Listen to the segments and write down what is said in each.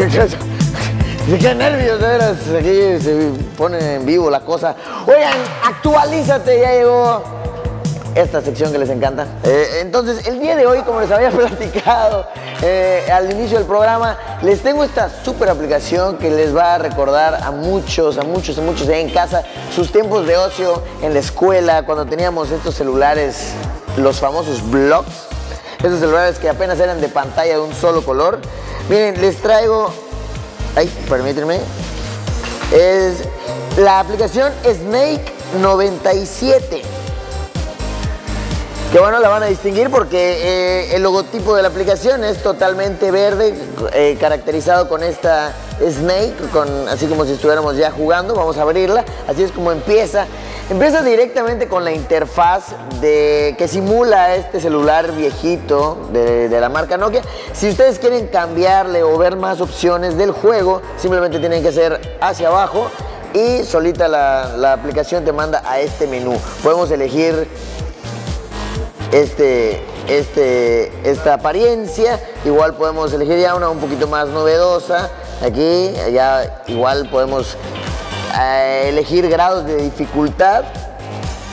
aquí se pone en vivo la cosa. Oigan, actualízate, ya llegó esta sección que les encanta. Eh, entonces, el día de hoy, como les había platicado eh, al inicio del programa, les tengo esta super aplicación que les va a recordar a muchos, a muchos, a muchos en casa sus tiempos de ocio en la escuela, cuando teníamos estos celulares, los famosos blogs, esos celulares que apenas eran de pantalla de un solo color. Miren, les traigo, ay, permítanme, es la aplicación Snake 97 que bueno, la van a distinguir porque eh, el logotipo de la aplicación es totalmente verde, eh, caracterizado con esta Snake, con, así como si estuviéramos ya jugando. Vamos a abrirla, así es como empieza. Empieza directamente con la interfaz de, que simula este celular viejito de, la marca Nokia. Si ustedes quieren cambiarle o ver más opciones del juego, simplemente tienen que hacer hacia abajo y solita la aplicación te manda a este menú. Podemos elegir este, este, esta apariencia. Igual podemos elegir ya una un poquito más novedosa. Aquí ya igual podemos eh, elegir grados de dificultad.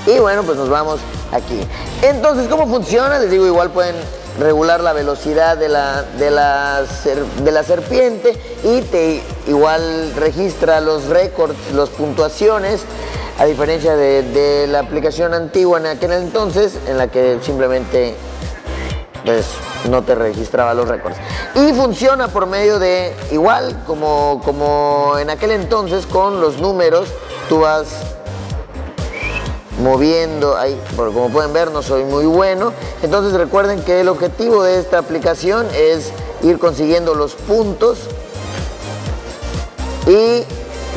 Y bueno, pues nos vamos aquí. Entonces, ¿cómo funciona? Les digo, igual pueden regular la velocidad de la, de la, de la serpiente y te igual registra los récords, las puntuaciones a diferencia de, la aplicación antigua en aquel entonces, en la que simplemente pues, no te registraba los récords. Y funciona por medio de, igual como, como en aquel entonces, con los números, tú vas moviendo, ahí, como pueden ver no soy muy bueno, entonces recuerden que el objetivo de esta aplicación es ir consiguiendo los puntos y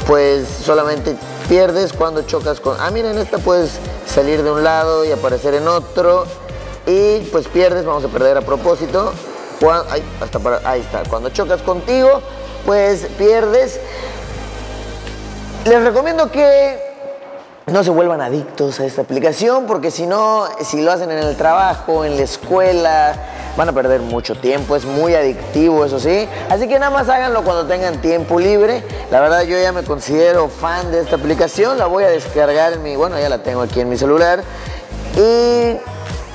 pues solamente pierdes cuando chocas con... Ah, miren, esta puedes salir de un lado y aparecer en otro. Y pues pierdes, vamos a perder a propósito. Para, ahí está. Cuando chocas contigo, pues pierdes. Les recomiendo que no se vuelvan adictos a esta aplicación porque si no, si lo hacen en el trabajo, en la escuela, van a perder mucho tiempo, es muy adictivo, eso sí. Así que nada más háganlo cuando tengan tiempo libre. La verdad yo ya me considero fan de esta aplicación, la voy a descargar en mi, bueno, ya la tengo aquí en mi celular. Y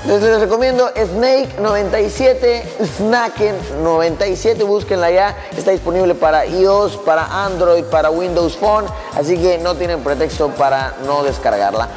les, recomiendo Snake 97, Snacken 97, búsquenla ya. Está disponible para iOS, para Android, para Windows Phone, así que no tienen pretexto para no descargarla.